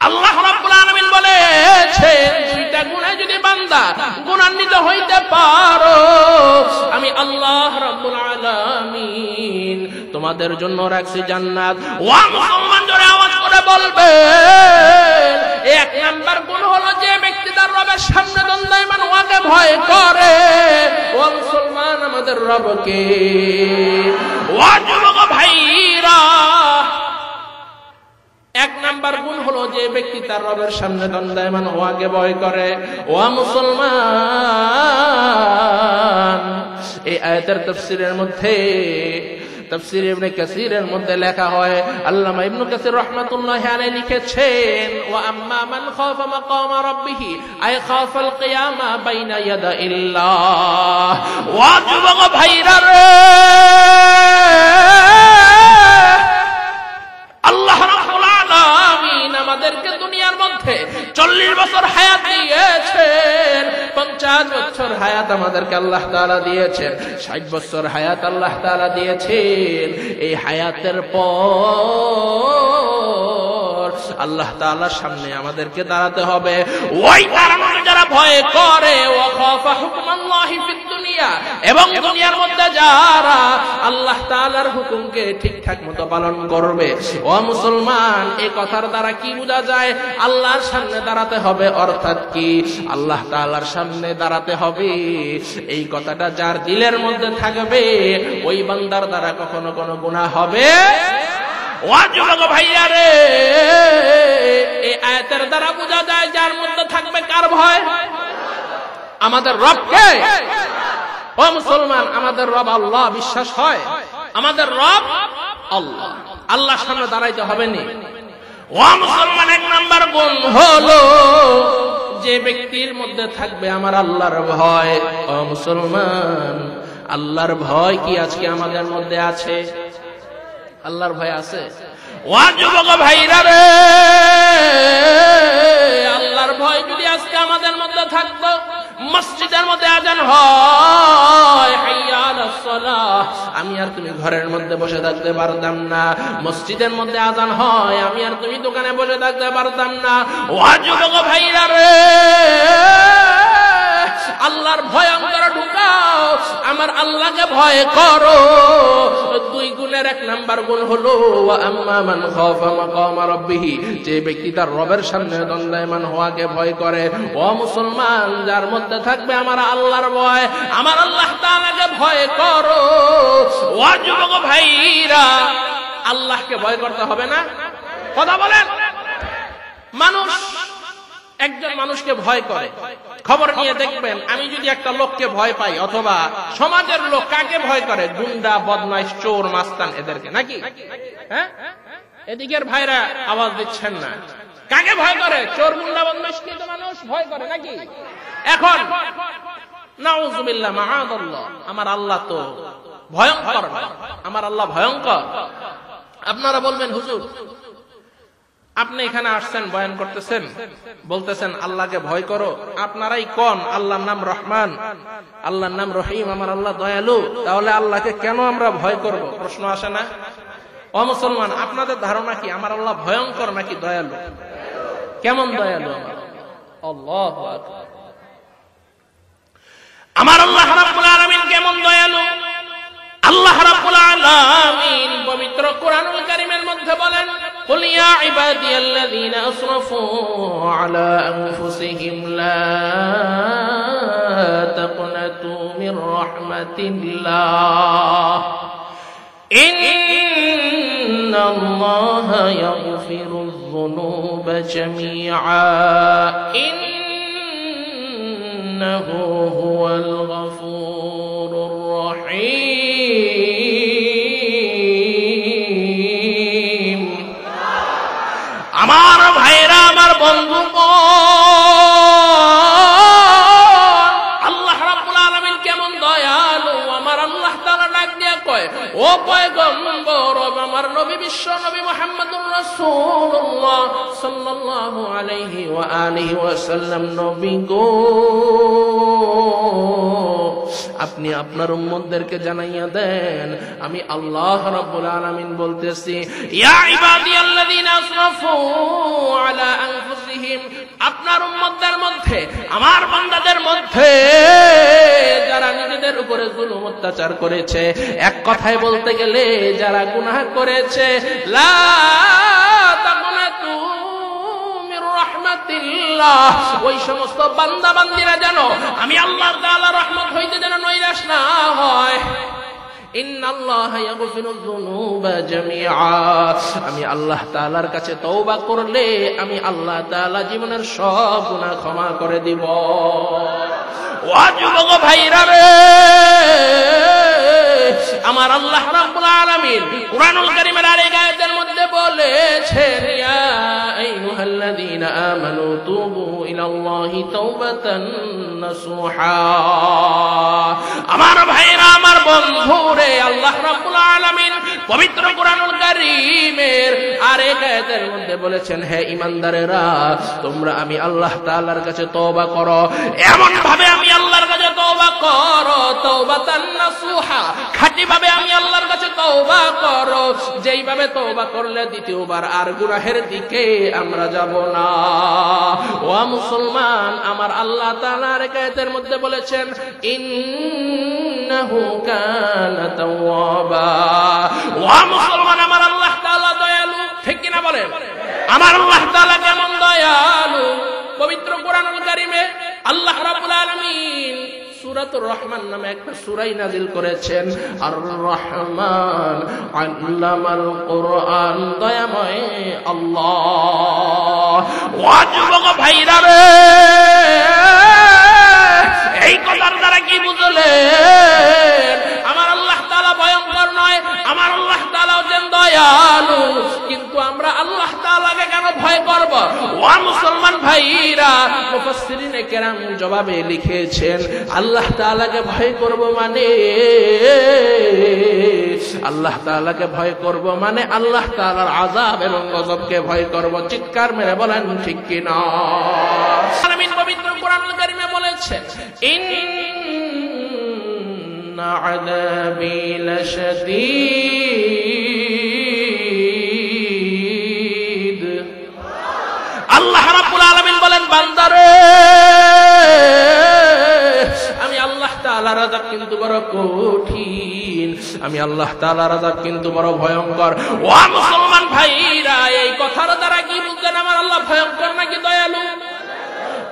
আল্লাহ যদি বান্দা হইতে পারো, আমি তোমাদের জন্য রাখছি জান্নাত। ওয়া মুসলমান জোরে আওয়াজ করে বলবে এক নাম্বার গুণ হলো যে রবের সামনে দণ্ডায়মান ওয়াকে ভয় করে। ও মুসলমান, আমাদের রবকে। ওয়া যুবক ভাইরা, এক নাম্বার গুণ হলো যে ব্যক্তি তার রবের সামনে দণ্ডায়মান ওয়াকে ভয় করে। ওয়া মুসলমান, এই আয়াতের তফসিরের মধ্যে তফসির ইবনে কাসিরের মধ্যে লেখা হয়, আল্লামা ইবনে কাসির রাহমাতুল্লাহি আলাইহি লিখেছেন, ওয়া আম্মা মান খাফা মাকামা রাব্বিহি, আই খাফা আল কিয়ামা বাইনা ইয়াদা ইল্লাহ ওয়া যুবক ভাইরা রে! আল্লাহ রাব্বুল আলামিন আমাদেরকে দুনিয়ার মধ্যে 40 বছর হায়াত দিয়েছেন 50 বছর হায়াত আমাদেরকে আল্লাহ তালা দিয়েছেন 60 বছর হায়াত আল্লাহ তালা দিয়েছেন। এই হায়াতের পর আল্লাহ তাআলার সামনে আমাদেরকে দাঁড়াতে হবে। ওই দাঁড়ানোর যারা ভয় করে এবং দুনিয়ার মধ্যে যারা আল্লাহ তাআলার হুকুমকে ঠিকঠাক মতো পালন করবে, ও মুসলমান এই কথার দ্বারা কি বোঝা যায়? আল্লাহর সামনে দাঁড়াতে হবে অর্থাৎ কি? আল্লাহ তাআলার সামনে দাঁড়াতে হবে। এই কথাটা যার দিলের মধ্যে থাকবে, ওই বান্দার দ্বারা কখনো কোনো গুনাহ হবে ভাইয়া রে। দ্বারা বোঝা যায় যার মধ্যে থাকবে কার ভয়? আমাদের মুসলমান, আমাদের রব আল্লাহ, বিশ্বাস হয়? আমাদের রব আল্লাহ। আল্লাহর সামনে দাঁড়াইতে হবে ও মুসলমান, এক নাম্বার গুণ হলো যে ব্যক্তির মধ্যে থাকবে আমার আল্লাহর ভয়। ও মুসলমান, আল্লাহর ভয় কি আজকে আমাদের মধ্যে আছে? আল্লাহর ভয় আছে? ও যুবক ভাইরা রে। আল্লাহর ভয় যদি আজকে আমাদের মধ্যে থাকতো, মসজিদের মধ্যে আজান হয় আমি আর তুমি ঘরের মধ্যে বসে থাকতে পারতাম না। মসজিদের মধ্যে আজান হয়, আমি আর তুমি দোকানে বসে থাকতে পারতাম না। ও যুবক ভাইরা রে। আল্লাহর ভয়ঙ্কর ঢুকাও, আমার আল্লাহকে ভয় করো। দুই গুণের এক নাম্বার গুণ হলো আম্মা খাফা মাকামা রাব্বিহি, যে ব্যক্তি তার রবের সামনে দণ্ডায়মান হওয়াকে ভয় করে। ও মুসলমান, যার মধ্যে থাকবে আমার আল্লাহর ভয়, আমার আল্লাহ তাআলাকে ভয় করো। ও যুবক ভাইরা, আল্লাহকে ভয় করতে হবে না? কথা বলেন। মানুষ একজন মানুষকে ভয় করে। খবর নিয়ে দেখবেন, আমি যদি একটা লোককে ভয় পাই অথবা সমাজের লোক কাকে ভয় করে? গুন্ডা, বদমাইশ, চোর, মাস্তান এদেরকে, নাকি? হ্যাঁ? এদিকের ভাইরা আওয়াজ দিচ্ছেন না। কাকে ভয় করে? চোর, গুন্ডা, বদমাইশ কিন্তু মানুষ ভয় করে নাকি? এখন আমার আল্লাহ তো ভয়ঙ্কর আমার আল্লাহ ভয়ঙ্কর। আপনারা বলবেন, হুজুর আপনি এখানে আসছেন, বয়ান করতেছেন, বলতেছেন, আল্লাহকে ভয় করো। আপনারাই কন? আল্লাহর নাম রহমান। আল্লাহর নাম রহিম। আমার আল্লাহ দয়ালু। তাহলে আল্লাহকে কেন আমরা ভয় করব? প্রশ্ন আসে না। ও মুসলমান, আপনাদের ধারণা কি? আমার আল্লাহ ভয়ঙ্কর নাকি দয়ালু? কেমন দয়ালু আমার? আল্লাহ কেমন দয়ালু? আল্লাহ রাব্বুল আলামিন পবিত্র কোরআনুল কারীমের মধ্যে বলেন قل يا عبادي الذين أسرفوا على أنفسهم لا تقنطوا من رحمة الله إن الله يغفر الذنوب جميعا إنه هو الغفور الرحيم ও পয়গম্বর, ও আমার নবী বিশ্ব নবী মুহাম্মদুর রাসূলুল্লাহ সাল্লাল্লাহু আলাইহি ওয়া আলিহি ওয়াসাল্লাম, নবী গো। আপনি আপনি আপনার উম্মতদেরকে জানাইয়া দেন। আমি আল্লাহ রাব্বুল আলামিন বলতেছি, ইয়া ইবাদিয়াল্লাযীনা আসরাফু আলা আনফুসিহিম, আপনার উম্মতদের মধ্যে, আমার বান্দাদের মধ্যে যারা নিজেদের উপরে জুলুম অত্যাচার করেছে, এক কথায় বলতে গেলে যারা গুনাহ করেছে, লা তাকুনাতু রাহমাতিল্লাহ ওই সমস্ত বান্দা বান্দিরা যেন আমি আল্লাহ তাআলা রহমত হইতে যেন নৈরাশ না হয়। আমি আল্লাহ তাআলার কাছে তওবা করলে আমি আল্লাহ তাআলা জীবনের সব গুনাহ ক্ষমা করে দিব। ভাইরা রে! আমার আল্লাহ রাব্বুল আলামিন কুরআনুল কারীমের আরেক আয়াতের মধ্যে বলেছেন ইয়া আইয়ুহাল্লাযীনা আমানু তুবু ইলাল্লাহি তাওবাতান নাসুহা। আমার ভাইরা আমার বন্ধুরে, আল্লাহ রাব্বুল আলামিন পবিত্র কুরআনুল কারীমের আয়াতের মধ্যে বলেছেন, হে ঈমানদারেরা তোমরা আমি আল্লাহ তাআলার কাছে তওবা করো। এমন ভাবে আমি আল্লাহর কাছে তওবা করো তওবাতান নাসুহা খাঁটি ভাবে আমি আল্লাহর কাছে তওবা করো। যেইভাবে তওবা করলে দ্বিতীয়বার আর গুনাহের দিকে আমরা যাব না। ও মুসলমান, আমার আল্লাহ তাআলার আয়াতের মধ্যে বলেছেন, ইন্নাহু কানা তাওয়াবা। ও মুসলমান, আমার আল্লাহ তাআলা কিনা বলেন আমার আল্লাহ তাআলা কেমন দয়ালু, পবিত্র কোরআনুল কারীমে আল্লাহ রাব্বুল আলামিন সূরাতুর রহমান নামে একটা সূরাই নাজিল করেছেন। আর রহমান আল্লামাল কোরআন, দয়াময় আল্লাহ। ও যুবক ভাইরা রে, এই কথার দ্বারা কি বুঝলেন? আমার কিন্তু আমরা আল্লাহ তাআলাকে কেন ভয় করব? ও মুসলমান ভাইরা, মুফাসসিরিনে কেরাম জবাবে লিখেছেন, আল্লাহ তাআলাকে ভয় করব মানে? আল্লাহ তাআলাকে ভয় করব মানে আল্লাহ তাআলার আযাব এবং গজবকে ভয় করব। চিৎকার মেরে বলেন, ঠিক কি না? পবিত্র কোরআনুল কারীমে বলেছে, ইন্না আযাবি লাশাদীদ। বান্দারে। আমি আল্লাহ তালা রাজা কিন্তু বড় কঠিন। আমি আল্লাহ তালা রাজা কিন্তু বড় ভয়ঙ্কর। ও মুসলমান ভাইরা, এই কথার দ্বারা কি বুঝলেন? আমার আল্লাহ ভয়ঙ্কর নাকি দয়ালু?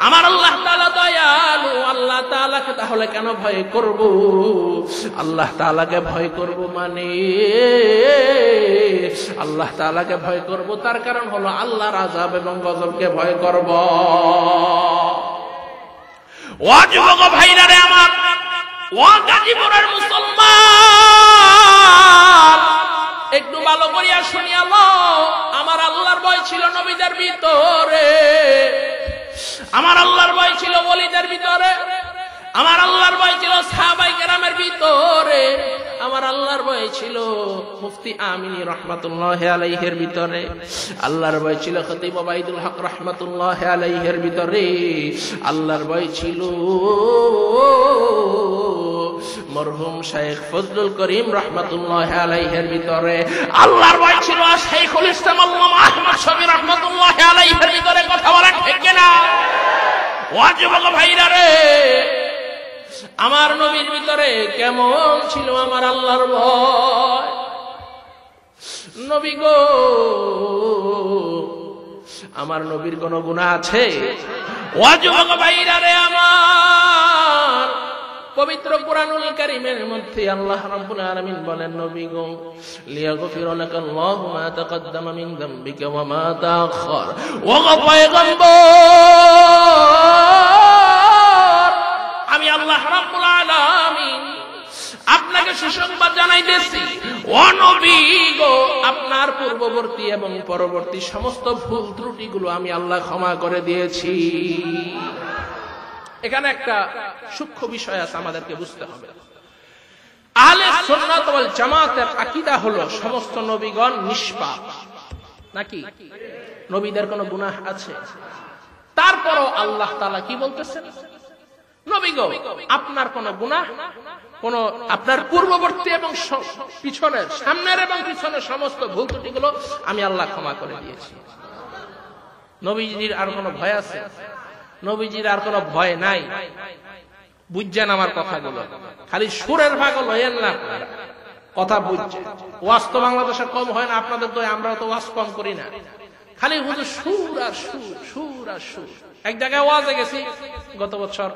আমার আল্লাহ দয়ালু, আল্লাহ তাআলাকে তাহলে কেন ভয় করব? আল্লাহ তাআলাকে ভয় করব মানে? আল্লাহ তাআলাকে ভয় করব, তার কারণ হলো আল্লাহর আযাব এবং গজবকে ভয় করব। ভাইরা রে আমার মুসলমান, একটু ভালো করিয়া শুনিয়া আমার আল্লাহর ভয় ছিল নবীদের ভিতরে। আমার আল্লাহর ভয় ছিল বলিদের ভিতরে। আমার আল্লাহর ভয় ছিল সাহাবাই কেরামের ভিতরে। আমার আল্লাহর ভয় ছিল মুফতি আমিনী রহমাতুল্লাহ আলাইহের ভিতরে। আল্লাহর ভয় ছিল খতিব ওবাইদুল হক রহমাতুল্লাহ আলাইহের ভিতরে। আল্লাহর ভয় ছিল মরহুম শেখ ফজলুল করিম রহমাতুল্লাহ আলাইহের ভিতরে। আল্লাহর ভয় ছিল শেখুল ইসলাম আল্লামা আহমদ শবি রহমাতুল্লাহ আলাইহের ভিতরে। কথা বলা ঠিক না ও যুবক ভাইরা রে আমার নবীর ভিতরে কেমন ছিল আমার আল্লাহর ভয়। নবী গো, আমার নবীর কোন গুণা আছে? ভাইরা রে আমার, পবিত্র কোরআনুল কারীমের মধ্যে আল্লাহ রাব্বুল আলামিন বলেন, নবী গো, লিয়াগফির লাকাল্লাহু মা তাকদ্দামা মিন ওয়া মা তাআখার ও গো পয়গম্বর আমি আল্লাহ আপনাকে সুসংবাদ জানাইতেছি। গো, আপনার পূর্ববর্তী এবং পরবর্তী সমস্ত ভুল ত্রুটিগুলো আমি আল্লাহ ক্ষমা করে দিয়েছি। এখানে একটা সূক্ষ্ম বিষয় আছে, আমাদেরকে বুঝতে হবে। আহলে সুন্নাত জামাতের আকীদা হলো সমস্ত নবীগণ নিষ্পাপ। নাকি? নবীদের কোনো গুনাহ আছে? তারপরও আল্লাহ তাআলা কি বলতেছেন? নবী আপনার কোনো গুনাহ, কোন আপনার পূর্ববর্তী এবং পিছনের, সামনের এবং পিছনের সমস্ত ভুল আমি আল্লাহ ক্ষমা করে দিয়েছি। নবীজির আর কোনো ভয় আছে? নবীজির আর কোনো ভয় নাই? বুঝছেন আমার কথাগুলো? খালি সুরের ভাগ লয়েন না কথা বুঝছেন। ওয়াজ তো বাংলাদেশে কম হয় না, আপনাদের তো আমরা তো ওয়াজ কম করি না। খালি হুজুর সুর আর সুর সুর আর সুর। এক জায়গায় ওয়াজে গেছি, গত বছর।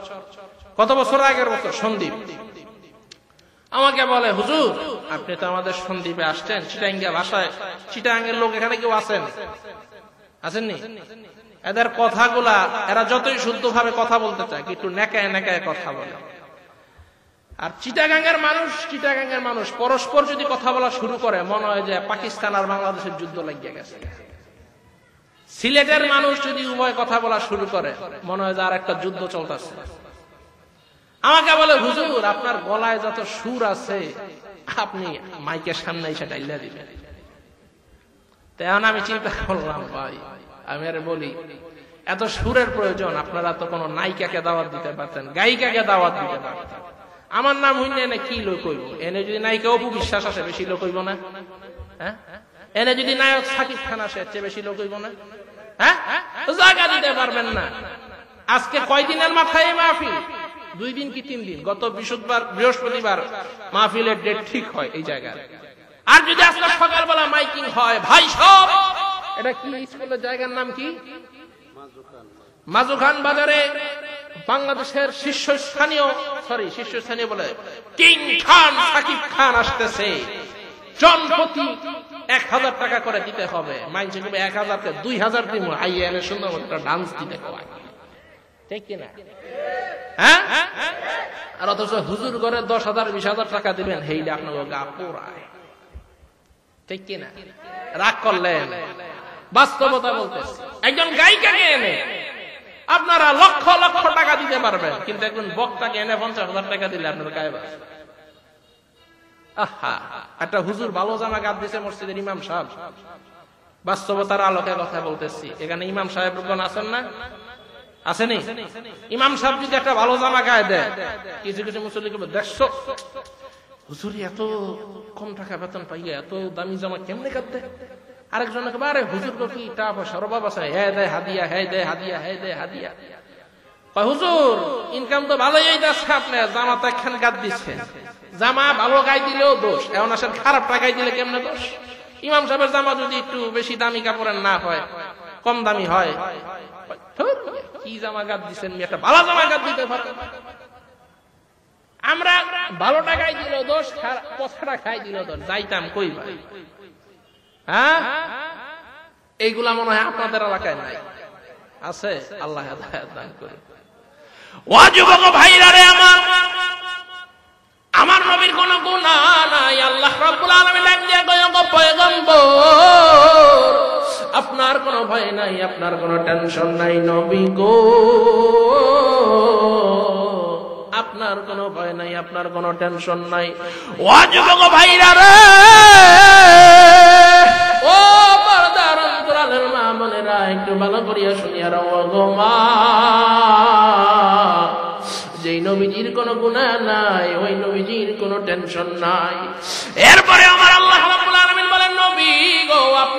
কত বছর আগের বছর সন্দীপ। আমাকে বলে, হুজুর, আপনি তো আমাদের সন্দীপে আসছেন চিটাঙ্গা ভাষায়। চিটাঙ্গের লোক এখানে কেউ আছেন? আছেননি? এদের কথাগুলা, এরা যতই শুদ্ধ ভাবে কথা বলতে চায় একটু নেকায় নেকায় কথা বলে। আর চিটাগাঙ্গের মানুষ চিটাগাঙ্গের মানুষ, পরস্পর যদি কথা বলা শুরু করে, মনে হয় যে পাকিস্তান আর বাংলাদেশের যুদ্ধ লাগিয়ে গেছে। সিলেটের মানুষ যদি উভয় কথা বলা শুরু করে, মনে হয় যে আর একটা যুদ্ধ চলতেছে। আমাকে বলে, হুজুর, আপনার গলায় যত সুর আছে, আপনি মাইকের সামনে এসে ডাইলা দিবেন। তেমন আমি চিন্তা করলাম, ভাই, আমি আরে বলি, এত সুরের প্রয়োজন, আপনারা তো কোনো নায়িকাকে দাওয়াত দিতে পারতেন, গায়িকাকে দাওয়াত দিতে পারতেন। আমার নাম হইলে এনে কি লোক হইব? এনে যদি নায়িকা অপু বিশ্বাস আসে, বেশি লোক হইব না? হ্যাঁ? এনে যদি নায়ক সাকিব খান আসে চেয়ে বেশি লোক হইব না? হ্যাঁ? জায়গা দিতে পারবেন না। আজকে কয়দিনের মাথায় মাহফিল? দুই দিন কি তিন দিন? গত বৃহস্পতিবার বৃহস্পতিবার মাহফিলের ডেট ঠিক হয় এই জায়গায়। আর যদি আজকে সকালবেলা মাইকিং হয়, ভাই সব এটা কি স্কুলের জায়গার নাম কি? মাজুখান বাজারে বাংলাদেশের শীর্ষস্থানীয় সরি শীর্ষস্থানীয় বলে কিং খান সাকিব খান আসতেছে। হয়? হুজুর দশ হাজার, বিশ হাজার টাকা দিবেন, হেইলে আপনার গা পোড়ায়। ঠিক কিনা রাগ করলেন। বাস্তবতা বলতেছে। একজন গায়িকাকে এনে? আপনারা লক্ষ লক্ষ টাকা দিতে পারবেন, কিন্তু একজন বক্তাকে এনে পঞ্চাশ হাজার টাকা দিলে আপনার গায়ে বাস আহা, একটা হুজুর ভালো জামা গাদ দিছে মসজিদের ইমাম সাহেব। বাস্তবতার আলোকে কথা বলতেছি। এখানে ইমাম সাহেব আছেন না? আসেনি ইমাম সাহেব যদি একটা ভালো জামা গায়ে দেয়, কিছু কিছু মুসল্লিকে দেখছ? হুজুরি, এত কম টাকা বেতন পাইয়া এত দামি জামা কেমনে কাঁদতে আরেকজন আরে হুজুর কি টা পয়সা? রবাব আছে হ্যাঁ দেয়, হাদিয়া হ্যাঁ দেয়, হাদিয়া হ্যাঁ দেয়, হাদিয়া। হুজুর ইনকাম তো ভালোই যাচ্ছে আপনি জামা তো একখান গাদ দিচ্ছে জামা ভালো গাই দিলেও দোষ। এমন আসেন খারাপ টাকাই দিলে কেমনে দোষ? ইমাম সাহেবের জামা যদি একটু বেশি দামি কাপড়ের না হয়, কম দামি হয় কি জামা গাদ দিচ্ছেন একটা ভালো জামা গাদ দিতে পারেন আমরা ভালো টাকায় দিল দোষ খারাপ- খাই দিল দোষ। যাইতাম কই হ্যাঁ? এইগুলা মনে হয় আপনাদের এলাকায় নাই। আছে? আল্লাহ দান করে ও যুবক ভাইরা আমার। আমার নবীর কোন গুনাহ নাই। আল্লাহ রাব্বুল আলামিন কয় গো পয়গম্বর, আপনার কোনো ভয় নাই, আপনার কোনো টেনশন নাই, নবী গো। আপনার কোনো ভয় নাই, আপনার কোনো টেনশন নাই। ও যুবক ভাইরা রে, ও পর্দার অন্তরালের মা বোনেরা, একটু ভালো করিয়া শুনিয়া রাও গো মা। নবীজির কোনো গুণা নাই ওই নবীজির কোনো টেনশন নাই। এরপরে আমার আল্লাহ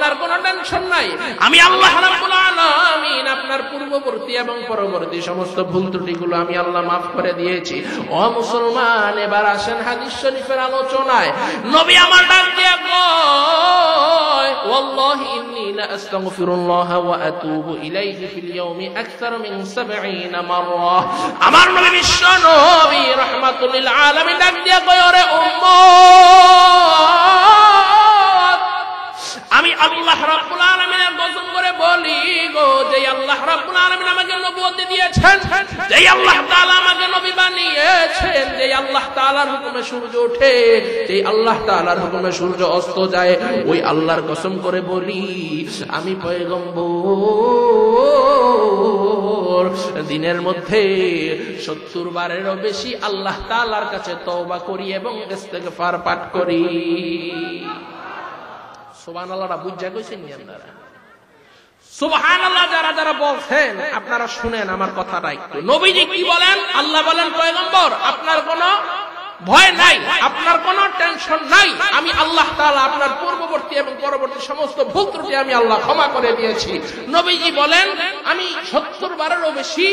আল্লাহর কোনো টেনশন নাই। আমি আল্লাহ রাব্বুল আলামিন আপনার পূর্ববর্তী এবং পরবর্তী সমস্ত ভুল ত্রুটিগুলো আমি আল্লাহ maaf করে দিয়েছি। ও মুসলমান, এবার আসেন হাদিস শরীফের আলোচনায়। নবী আমার ডাক দিয়ে কয় 70 আমার নবী বিশ্ব নবী রাহমাতুল আলামিন ডাক দিয়ে কয়, ওরে উম্মত! আমি আল্লাহ রাব্বুল আলামিনের কসম করে বলি গো যে আল্লাহ রাব্বুল আলামিন আমাকে নবুয়ত দিয়েছেন যে আল্লাহ তাআলা আমাকে নবী বানিয়েছেন যে আল্লাহ তাআলার হুকুমে সূর্য ওঠে যে আল্লাহ তাআলার হুকুমে সূর্য অস্ত যায়, ওই আল্লাহর কসম করে বলি, আমি পয়গম্বর। দিনের মধ্যে সত্তর বারেরও বেশি আল্লাহ তাআলার কাছে তওবা করি এবং ইস্তেগফার পাঠ করি। সুবহান আল্লাহরা বুঝা কইছেন নি আপনারা? আল্লাহ যারা যারা বলছেন, আপনারা শুনেন আমার কথাটা একটু। নবীজি কি বলেন? আল্লাহ বলেন, পয়গম্বর, আপনার কোন ভয় নাই, আপনার কোনো টেনশন নাই। আমি আল্লাহ তাআলা আপনার পূর্ববর্তী এবং পরবর্তী সমস্ত ভুল ত্রুটি আমি আল্লাহ ক্ষমা করে দিয়েছি। নবীজি বলেন, আমি সত্তর বারেরও বেশি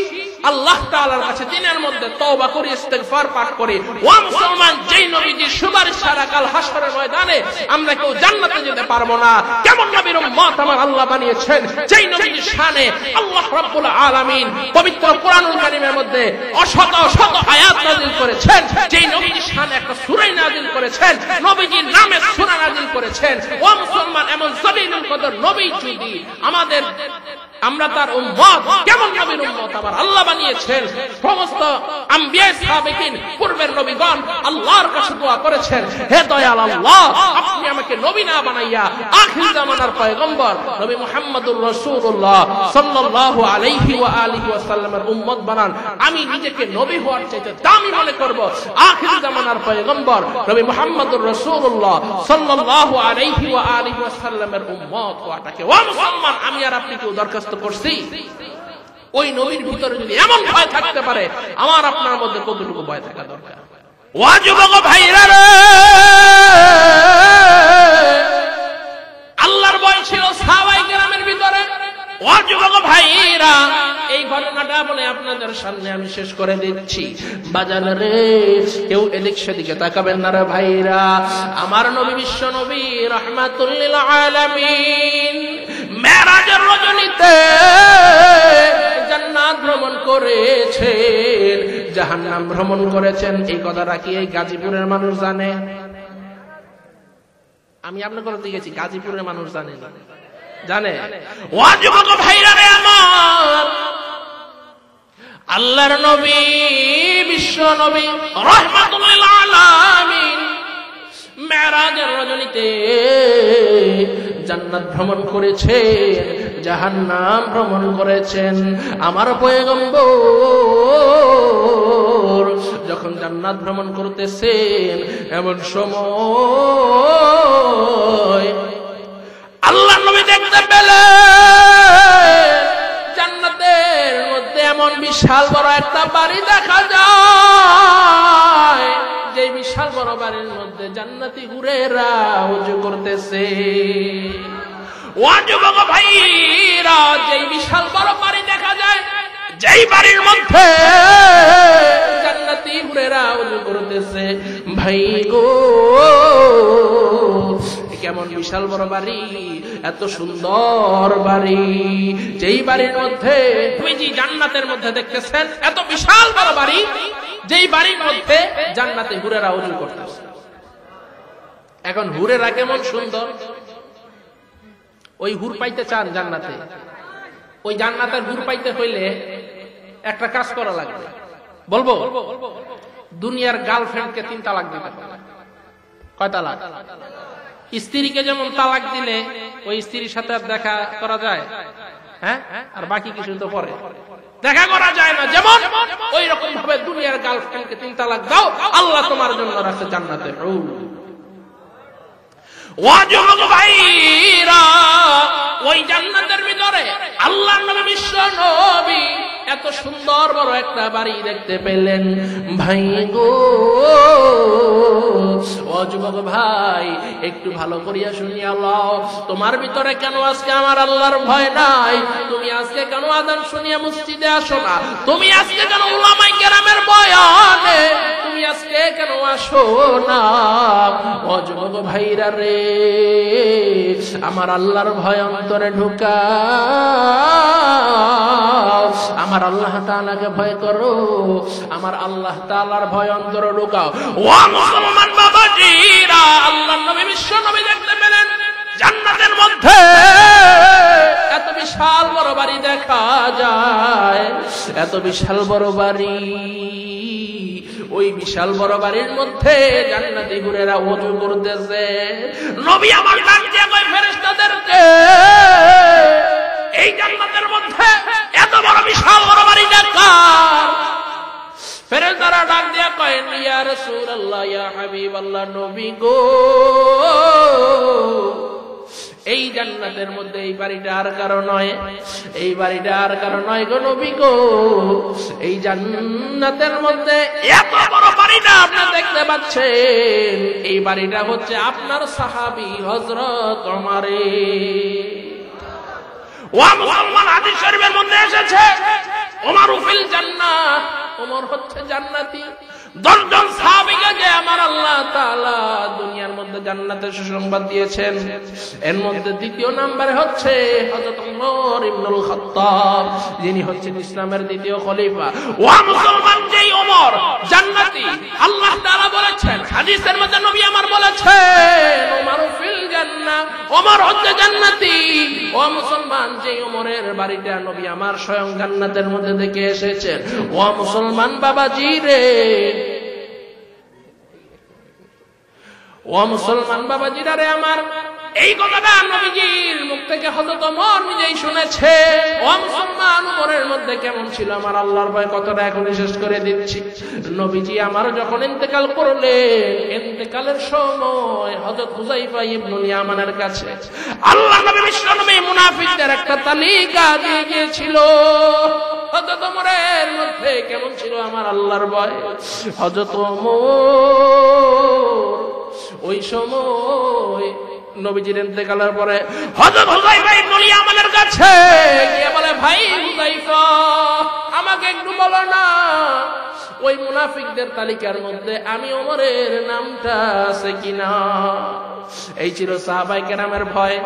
আল্লাহ তাআলার কাছে দিনের মধ্যে তওবা করি, ইস্তেগফার পাঠ করি। ও মুসলমান, যেই নবীজি সুপারিশ ছাড়া কাল হাসরের ময়দানে আমরা কেউ জান্নাতে যেতে পারব না। কেমন নবীর উম্মত আমার আল্লাহ বানিয়েছেন? যেই নবীজির শানে আল্লাহ রাব্বুল আলামিন পবিত্র কোরআনুল কারীমের মধ্যে অশত শত আয়াত নাযিল করেছেন। যেই নবীজির শানে একটা সুরাই নাজিল করেছেন, নবীজির নামে সুরা নাজিল করেছেন। ও মুসলমান, এমন জলিল কদর নবী যদি আমাদের আমরা তার উম্মত। কেমন নবীর উম্মত আবার আল্লাহ বানিয়েছেন। সমস্ত আম্বিয়া সাহাবিকিন, পূর্বের নবীগণ আল্লাহর কাছে দোয়া করেছেন, হে দয়াল আল্লাহ, আপনি আমাকে নবী না বানাইয়া আখির জামানার পয়গম্বর, নবী মুহাম্মদুর রাসূলুল্লাহ সাল্লাল্লাহু আলাইহি ওয়া আলিহি ওয়াসাল্লামের উম্মত বানান। আমি নিজেকে নবী হওয়ার চাইতে দামি মনে করব। আখির জামানার পয়গম্বর, নবী মুহাম্মদুর রাসূলুল্লাহ সাল্লাল্লাহু আলাইহি ওয়া আলিহি ওয়াসাল্লামের উম্মত হওয়াটাকে। ও মুসলমান, আমি আর আপনি কেউ দরখাস্ত করছি। ওই নবীর ভিতরে যদি এমন ভয় থাকতে পারে আমার আপনার মধ্যে কতটুকু ভয় থাকা দরকার? ও যুবক ভাইরা রে! আল্লাহর ভয় ছিল সাহাবাই গ্রামের ভিতরে। ও যুবক ভাইরা! এই ঘটনাটা বলে আপনাদের সামনে আমি শেষ করে দিচ্ছি। বাজার রে কেউ এদিক সেদিকে তাকাবেন না রে ভাইরা। আমার নবী বিশ্ব নবী রহমাতুল্লিল আলামিন। মেরাজের রজনীতে জান্নাত ভ্রমণ করেছেন, জাহান্নাম ভ্রমণ করেছেন। এই কথাটা কি এই গাজীপুরের মানুষ জানে? আমি আপনার কথা গেছি, গাজীপুরের মানুষ জানে জানে? যুবক ভাইরা রে আমার? আল্লাহর নবী, বিশ্ব নবী রহমাতুল্লিল আলামিন মেরাজের রজনীতে জান্নাত ভ্রমণ করেছেন, জাহান্নাম ভ্রমণ করেছেন। আমার পয়গম্বর যখন জান্নাত ভ্রমণ করতেছেন, এমন সময় আল্লাহ নবী দেখতে পেলেন, জান্নাতের মধ্যে এমন বিশাল বড় একটা বাড়ি দেখা যায়। যে বিশাল বড় বাড়ির মধ্যে জান্নাতি ঘুরে উজু করতেছে। ও যুবক ভাইরা, যেই বিশাল বড় বাড়ি দেখা যায়, যেই বাড়ির মধ্যে জান্নাতি ঘুরে উজু করতেছে। ভাই গো কেমন বিশাল বড় বাড়ি? এত সুন্দর বাড়ি। যেই বাড়ির মধ্যে তুমি যে জান্নাতের মধ্যে দেখতেছেন, এত বিশাল বড় বাড়ি, যেই বাড়ির মধ্যে জান্নাতে হুরেরা উজু করতেছে। এখন হুরেরা কেমন সুন্দর? ওই হুর পাইতে চান জান্নাতে। ওই জান্নাতের হুর পাইতে হইলে একটা কাজ করা লাগবে। বলব? দুনিয়ার গার্লফ্রেন্ডকে তিন তালাক দিতে হবে। কয় তালাক স্ত্রীকে যেমন তালাক দিলে, ওই স্ত্রীর সাথে আর দেখা করা যায়? হ্যাঁ? আর বাকি কিছু তো পরে। দেখা করা যায় না। যেমন ওই রকম ভাবে দুনিয়ার গার্লফ্রেন্ডকে তুমি তালাক দাও, আল্লাহ তোমার জন্য রাখছে জান্নাতে ওই জান্নাতের ভিতরে আল্লাহ নবী, বিশ্ব নবী, এত সুন্দর বড় একটা বাড়ি দেখতে পেলেন। ভাই গো, ও যুবক ভাই, একটু ভালো করিয়া শুনিয়া লও, তোমার ভিতরে কেন আজকে আমার আল্লাহর ভয় নাই? তুমি আজকে কেন আদান শুনিয়া মসজিদে আসো না? তুমি আজকে কেন উলামাই কেরামের বয়ানে তুমি আজকে কেন আসো না? ও যুবক ভাইরা রে, আমার আল্লাহর ভয় অন্তরে ঢুকা আমার আল্লাহ তাআলাকে ভয় করো, আমার আল্লাহ তাআলার ভয় অন্তরে ঢুকাও। ও মুসলমান বাবাজিরা আল্লাহ নবী বিশ্ব নবী দেখতে পেলেন, জান্নাতের মধ্যে। এত বিশাল বড় বাড়ি দেখা যায়। এত বিশাল বড় বাড়ি। ওই বিশাল বড় বাড়ির মধ্যে জান্নাতি গুরেরা ওযু করতেছে। নবী আমার ডাক দিয়ে কয়, ফেরেশতাদেরকে, এই জান্নাতের মধ্যে এত বড় বিশাল বড় বাড়ি দেখা। ফেরেশতারা ডাক দিয়া কয়েন ইয়া রাসূলুল্লাহ, ইয়া হাবিবাল্লাহ, নবী গো। এই জান্নাতের মধ্যে এই বাড়িটা আর কারও নয়। এই বাড়িটা আর কারও নয় গো নবী গো। এই জান্নাতের মধ্যে এত বড় বাড়িটা আপনি দেখতে পাচ্ছেন। এই বাড়িটা হচ্ছে আপনার সাহাবি হজরত আমারে ওয়া মুসলমান হাদিস শরীফের মধ্যে এসেছে, ওমর জান্নাত ওমর হচ্ছে জান্নাতি। জান্নাতের সুসংবাদ দিয়েছেন। এর মধ্যে দ্বিতীয় নাম্বারে হচ্ছে হযরত ওমর ইবনুল খাত্তাব, যিনি হচ্ছেন ইসলামের দ্বিতীয় খলিফা। ওয়া মুসলমান যেই ওমর জান্নাতি, আল্লাহ তাআলা বলেছেন, হাদিসের মধ্যে নবী আমার বলেছেন ওমর ফিল জান্নাহ হচ্ছে জান্নাতি। ও মুসলমান যে ওমরের বাড়িটা নবী আমার স্বয়ং জান্নাতের মধ্যে দেখে এসেছেন। ও মুসলমান বাবাজি রে। ও মুসলমান বাবাজিরা রে আমার, এই কথাটা নবীজির মুখ থেকে হযরত ওমর নিজেই শুনেছে। ও মুসলমান, ওমরের মধ্যে কেমন ছিল আমার আল্লাহর ভয়? কতটা এখন শেষ করে দিচ্ছি। নবীজি আমার যখন ইন্তেকাল করলেন, ইন্তেকালের সময় হযরত হুযাইফা ইবনুল ইয়ামানের কাছে আল্লাহ নবী বিশ্ব নবী মুনাফিকদের একটা তালিকা দিয়ে গিয়েছিল। হযরত ওমরের মধ্যে কেমন ছিল আমার আল্লাহর ভয়? হযরত ওমর ওই সময় নবীজির ইন্তেকালের পরে হযরত হুযাইফা ইবনুল ইয়ামানের কাছে গিয়ে বলে, ভাই হুযাইফা, আমাকে একটু বলো না, ওই মুনাফিকদের তালিকার মধ্যে আমি ওমরের নামটা আছে কিনা? এই ছিল সাহাবাই কেরামের ভয়।